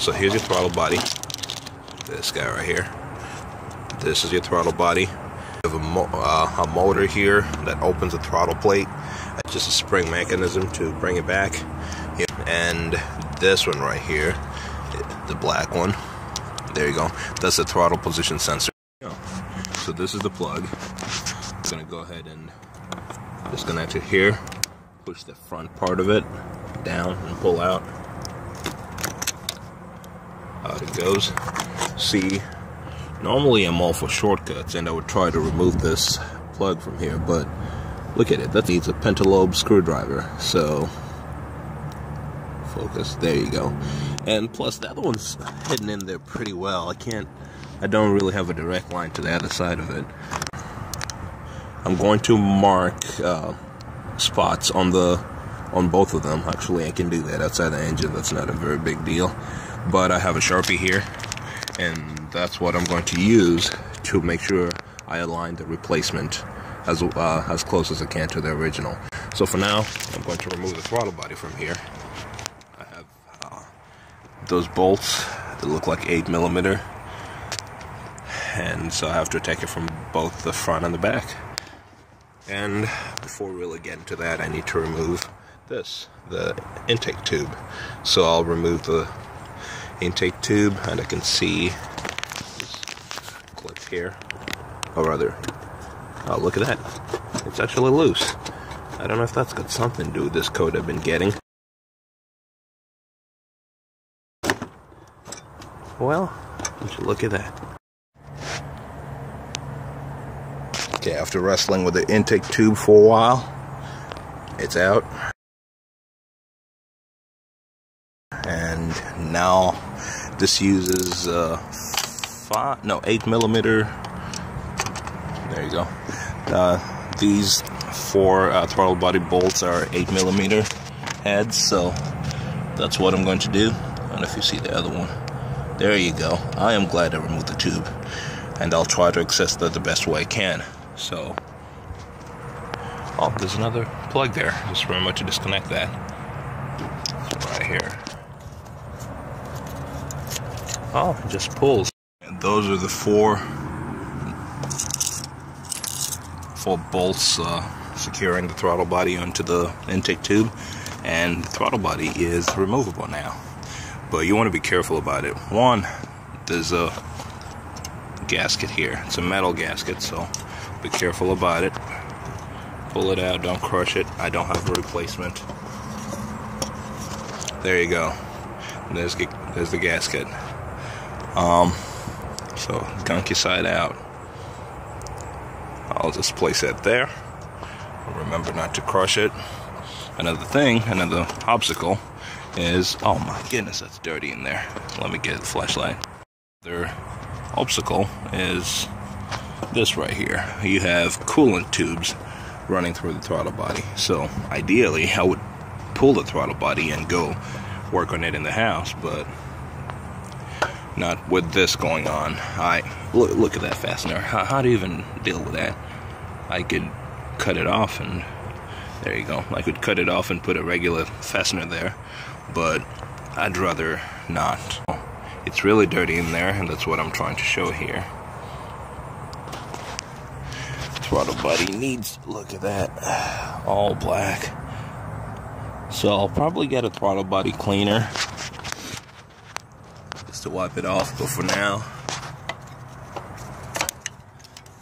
So here's your throttle body. This guy right here. This is your throttle body. You have a, mo uh, a motor here that opens the throttle plate. It's just a spring mechanism to bring it back. And this one right here, the black one. There you go. That's the throttle position sensor. So this is the plug. I'm gonna go ahead and just gonna it here. Push the front part of it down and pull out. It goes. See, normally I'm all for shortcuts and I would try to remove this plug from here, but look at it. That needs a pentalobe screwdriver. So focus. There you go. And plus, the other one's hidden in there pretty well. I can't, I don't really have a direct line to the other side of it. I'm going to mark uh, spots on the on both of them. Actually, I can do that outside the engine. That's not a very big deal. But I have a Sharpie here, and that's what I'm going to use to make sure I align the replacement as uh, as close as I can to the original. So for now, I'm going to remove the throttle body from here. I have uh, those bolts that look like 8 millimeter and so I have to take it from both the front and the back. And before we really get into that I need to remove this the intake tube. So I'll remove the intake tube and I can see this clip here or rather oh look at that it's actually loose I don't know if that's got something to do with this coat I've been getting Well, look at that. Okay, after wrestling with the intake tube for a while, it's out. And now this uses uh, five, no, eight millimeter. There you go. Uh, these four uh, throttle body bolts are eight millimeter heads, so that's what I'm going to do. I don't know if you see the other one. There you go. I am glad I removed the tube. And I'll try to access that the best way I can. So, oh, there's another plug there. Just remember to disconnect that. Right here. Oh, it just pulls. And those are the four four bolts uh, securing the throttle body onto the intake tube. And the throttle body is removable now but you want to be careful about it. One, there's a gasket here. It's a metal gasket, so be careful about it. Pull it out, don't crush it. I don't have a replacement. There you go. There's there's the gasket. Um, so gunky side out. I'll just place that there. Remember not to crush it. Another thing, another obstacle is oh my goodness, that's dirty in there. Let me get the flashlight. Their obstacle is this right here. You have coolant tubes running through the throttle body. So ideally, I would pull the throttle body and go work on it in the house, but not with this going on. I look, look at that fastener. How, how do you even deal with that? I could cut it off and there you go. I could cut it off and put a regular fastener there, but I'd rather not. It's really dirty in there, and that's what I'm trying to show here. Throttle body needs, look at that, all black. So I'll probably get a throttle body cleaner to wipe it off, but for now,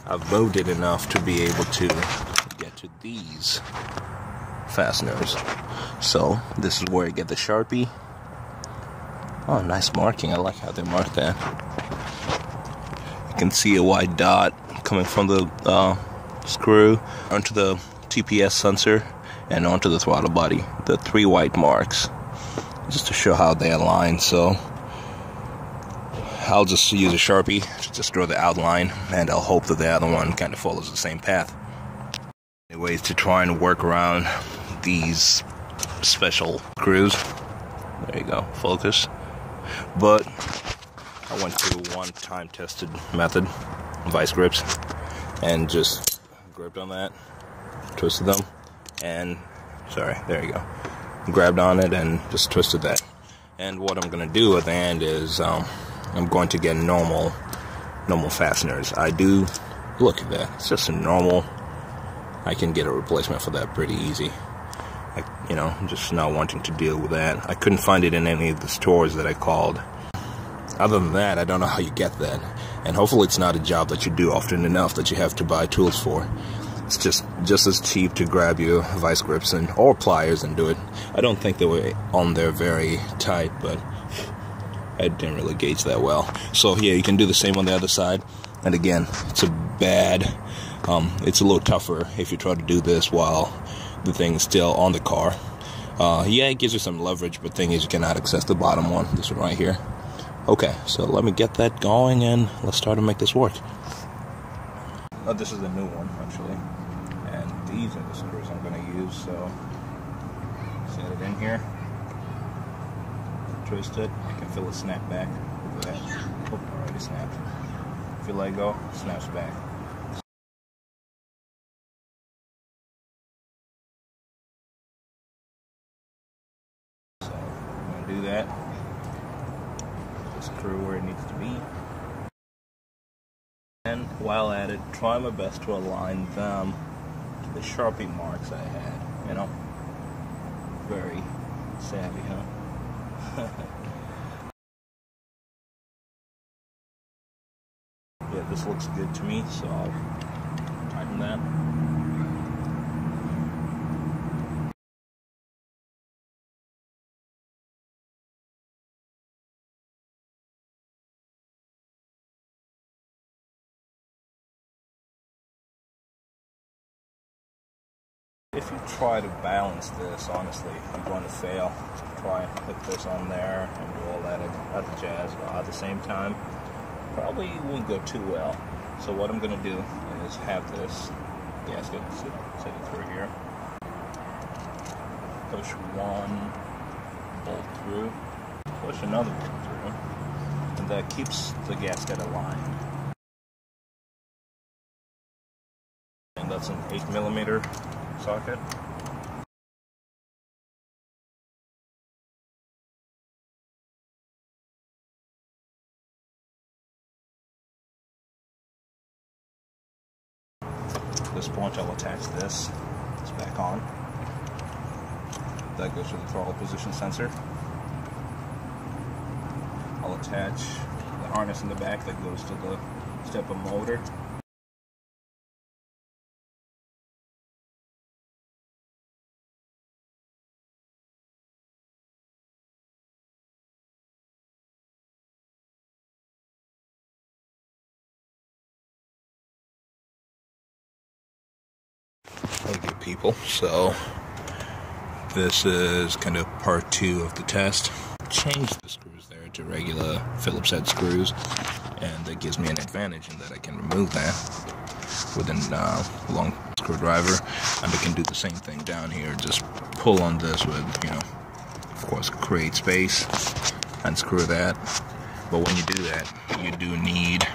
I've moved it enough to be able to get to these fasteners. So this is where I get the Sharpie. Oh, nice marking. I like how they mark that. You can see a white dot coming from the uh, screw onto the TPS sensor and onto the throttle body. The three white marks, just to show how they align. So I'll just use a Sharpie to just draw the outline, and I'll hope that the other one kind of follows the same path. Ways to try and work around these special screws. There you go, focus. But I went to one time tested method, vice grips, and just gripped on that, twisted them, and sorry, there you go. Grabbed on it and just twisted that. And what I'm to do at the end is um, I'm going to get normal, normal fasteners. I do, look at that, it's just a normal, I can get a replacement for that pretty easy. I, you know, just not wanting to deal with that. I couldn't find it in any of the stores that I called. Other than that, I don't know how you get that. And hopefully it's not a job that you do often enough that you have to buy tools for. It's just just as cheap to grab your vice grips and or pliers and do it. I don't think they were on there very tight, but I didn't really gauge that well. So yeah, you can do the same on the other side. And again, it's a bad, um, it's a little tougher if you try to do this while the thing is still on the car. Uh, yeah, it gives you some leverage, but thing is you cannot access the bottom one, this one right here. Okay, so let me get that going and let's try to make this work. Oh, this is the new one, actually. And these are the screws I'm going to use, so set it in here. Twist it. I can feel it snap back. Look at that. Oh, already snapped. If you let go, snaps back. So, I'm going to do that. The screw where it needs to be. And while at it, try my best to align them to the Sharpie marks I had. You know? Very savvy, huh? Yeah, this looks good to me, so I'll tighten that. If you try to balance this, honestly, you're going to fail. Try and put this on there and do all that other jazz at the same time. Probably won't go too well. So what I'm going to do is have this gasket sit, sit it through here. Push one bolt through. Push another bolt through. And that keeps the gasket aligned. And that's an 8 millimeter socket. At this point I'll attach this, this back on. That goes to the throttle position sensor. I'll attach the harness in the back that goes to the stepper motor. People. So this is kind of part two of the test. Change the screws there to regular Phillips head screws, and that gives me an advantage in that I can remove that with a uh, long screwdriver, and I can do the same thing down here. Just pull on this with, you know, of course, create space and screw that. But when you do that, you do need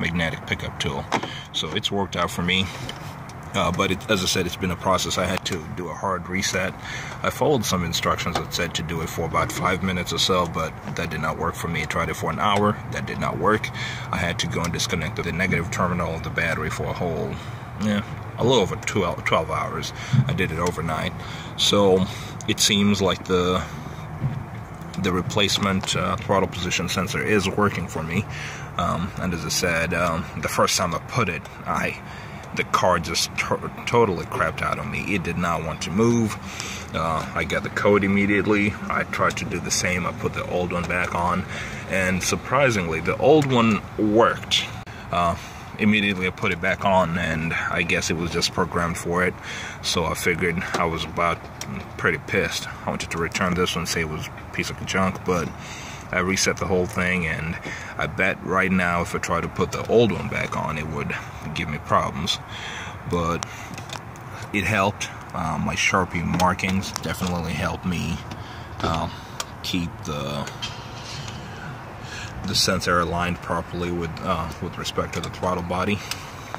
magnetic pickup tool. So it's worked out for me. Uh, but it, as I said, it's been a process. I had to do a hard reset. I followed some instructions that said to do it for about five minutes or so, but that did not work for me. I tried it for an hour. That did not work. I had to go and disconnect the negative terminal of the battery for a whole, yeah, a little over 12, 12 hours. I did it overnight. So it seems like the the replacement uh, throttle position sensor is working for me. Um, and as I said, um, the first time I put it, I the car just totally crapped out on me. It did not want to move. Uh, I got the code immediately. I tried to do the same. I put the old one back on, and surprisingly, the old one worked. Uh, immediately I put it back on, and I guess it was just programmed for it. So I figured I was about pretty pissed. I wanted to return this one, say it was a piece of junk, but I reset the whole thing, and I bet right now if I try to put the old one back on, it would give me problems. But it helped. Uh, my Sharpie markings definitely helped me uh, keep the the sensor aligned properly with uh, with respect to the throttle body.